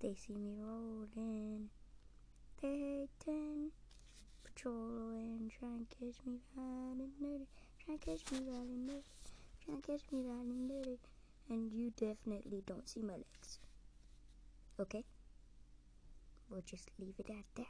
They see me rolling. They ten patrol and try and catch me riding dirty. Try and catch me riding dirty. Try and catch me riding dirty. And you definitely don't see my legs. Okay? We'll just leave it at that.